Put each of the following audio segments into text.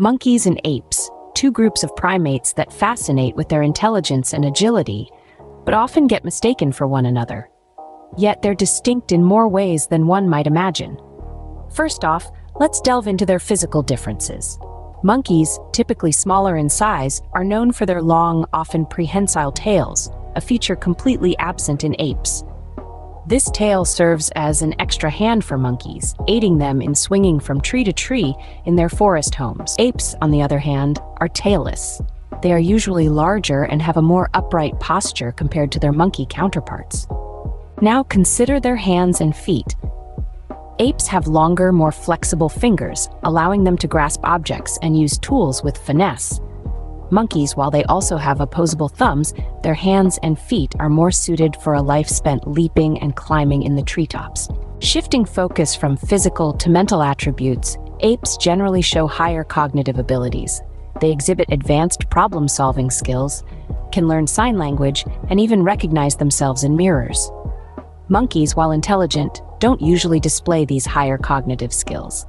Monkeys and apes, two groups of primates that fascinate with their intelligence and agility, but often get mistaken for one another. Yet they're distinct in more ways than one might imagine. First off, let's delve into their physical differences. Monkeys, typically smaller in size, are known for their long, often prehensile tails, a feature completely absent in apes. This tail serves as an extra hand for monkeys, aiding them in swinging from tree to tree in their forest homes. Apes, on the other hand, are tailless. They are usually larger and have a more upright posture compared to their monkey counterparts. Now consider their hands and feet. Apes have longer, more flexible fingers, allowing them to grasp objects and use tools with finesse. Monkeys, while they also have opposable thumbs, their hands and feet are more suited for a life spent leaping and climbing in the treetops. Shifting focus from physical to mental attributes, apes generally show higher cognitive abilities. They exhibit advanced problem-solving skills, can learn sign language, and even recognize themselves in mirrors. Monkeys, while intelligent, don't usually display these higher cognitive skills.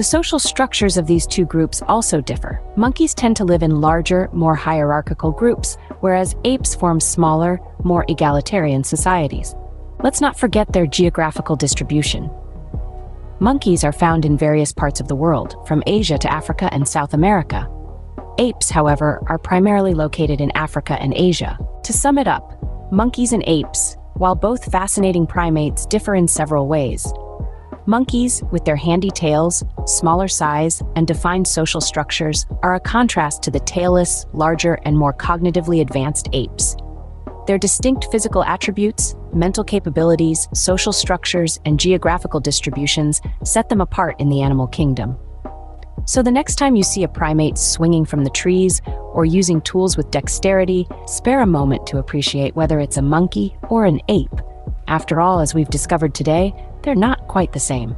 The social structures of these two groups also differ. Monkeys tend to live in larger, more hierarchical groups, whereas apes form smaller, more egalitarian societies. Let's not forget their geographical distribution. Monkeys are found in various parts of the world, from Asia to Africa and South America. Apes, however, are primarily located in Africa and Asia. To sum it up, monkeys and apes, while both fascinating primates, differ in several ways. Monkeys, with their handy tails, smaller size, and defined social structures, are a contrast to the tailless, larger, and more cognitively advanced apes. Their distinct physical attributes, mental capabilities, social structures, and geographical distributions set them apart in the animal kingdom. So the next time you see a primate swinging from the trees or using tools with dexterity, spare a moment to appreciate whether it's a monkey or an ape. After all, as we've discovered today, they're not quite the same.